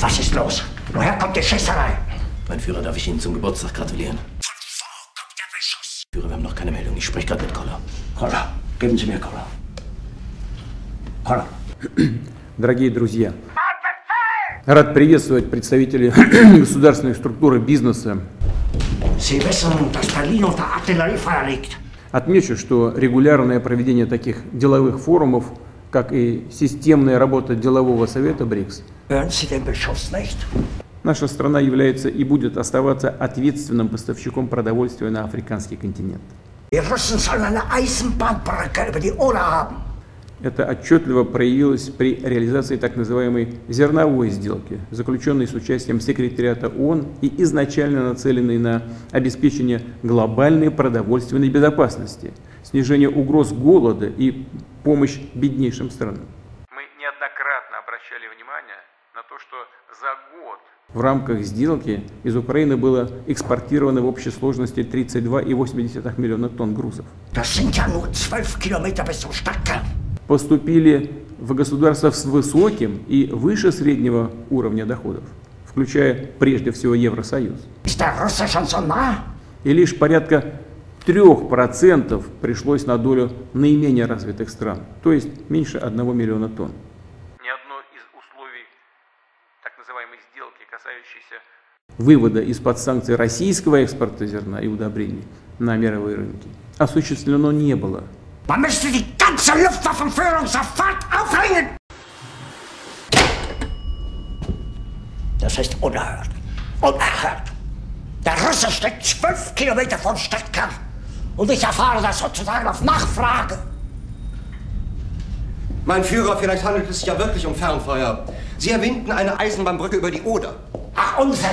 Was ist los? Woher kommt die Schießerei? Mein Führer, darf ich Ihnen zum Geburtstag gratulieren? Von wo kommt der Beschuss? Führer, wir haben noch keine Meldung. Ich spreche gerade mit Koller. Koller, geben Sie mir Koller. Koller. Дорогие друзья, рад приветствовать представителей государственных структур и бизнеса. Отмечу, что регулярное проведение таких деловых форумов, как и системная работа делового совета БРИКС, наша страна является и будет оставаться ответственным поставщиком продовольствия на африканский континент. Это отчетливо проявилось при реализации так называемой зерновой сделки, заключенной с участием секретариата ООН и изначально нацеленной на обеспечение глобальной продовольственной безопасности, снижение угроз голода и помощь беднейшим странам. Мы неоднократно обращали внимание на то, что за год в рамках сделки из Украины было экспортировано в общей сложности 32,8 миллиона тонн грузов. Поступили в государства с высоким и выше среднего уровня доходов, включая прежде всего Евросоюз. Nah? И лишь порядка 3% пришлось на долю наименее развитых стран, то есть меньше 1 миллиона тонн. Ни одно из условий так называемой сделки, касающейся вывода из-под санкций российского экспорта зерна и удобрений на мировые рынки, осуществлено не было. Das ist unerhört. Unerhört. Der Russe steckt zwölf Kilometer vom Stadtkern. Und ich erfahre das sozusagen auf Nachfrage. Mein Führer, vielleicht handelt es sich ja wirklich um Fernfeuer. Sie erwähnten eine Eisenbahnbrücke über die Oder. Ach, Unsinn!